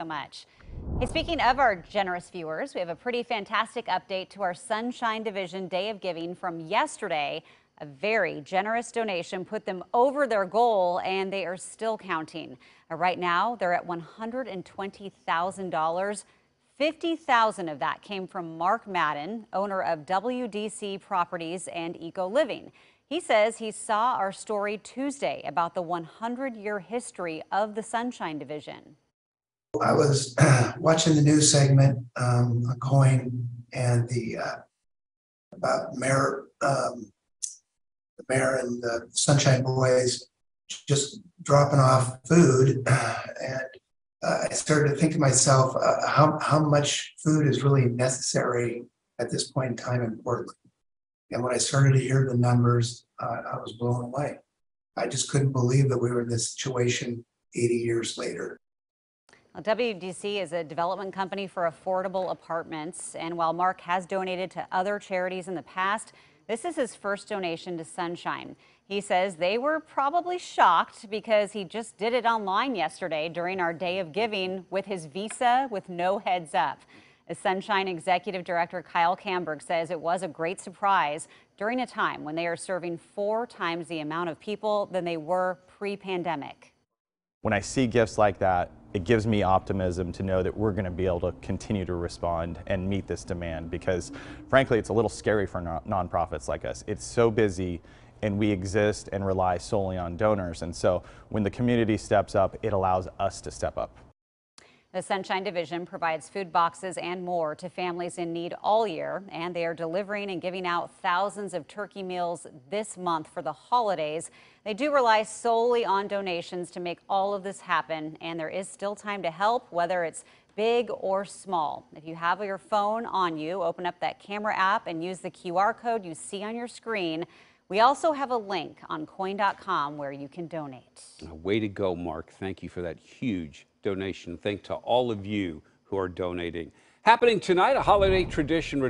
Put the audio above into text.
so much. Hey, speaking of our generous viewers, we have a pretty fantastic update to our Sunshine Division Day of Giving from yesterday. A very generous donation put them over their goal, and they are still counting. Uh, right now, they're at $120,000. 50,000 of that came from Mark Madden, owner of WDC Properties and Eco Living. He says he saw our story Tuesday about the 100 year history of the Sunshine Division. I was watching the news segment, um, a KOIN and the, uh, about mayor, um, the mayor and the Sunshine Boys just dropping off food. And uh, I started to think to myself, uh, how, how much food is really necessary at this point in time in Portland? And when I started to hear the numbers, uh, I was blown away. I just couldn't believe that we were in this situation 80 years later. WDC is a development company for affordable apartments. And while Mark has donated to other charities in the past, this is his first donation to Sunshine. He says they were probably shocked because he just did it online yesterday during our day of giving with his visa with no heads up. As Sunshine Executive Director Kyle Camberg says it was a great surprise during a time when they are serving four times the amount of people than they were pre pandemic. When I see gifts like that, it gives me optimism to know that we're going to be able to continue to respond and meet this demand because, frankly, it's a little scary for nonprofits like us. It's so busy and we exist and rely solely on donors. And so when the community steps up, it allows us to step up. The Sunshine Division provides food boxes and more to families in need all year, and they are delivering and giving out thousands of turkey meals this month for the holidays. They do rely solely on donations to make all of this happen, and there is still time to help, whether it's big or small. If you have your phone on you, open up that camera app and use the QR code you see on your screen. We also have a link on koin.com where you can donate. Way to go, Mark. Thank you for that huge donation. Thank to all of you who are donating. Happening tonight, a holiday tradition.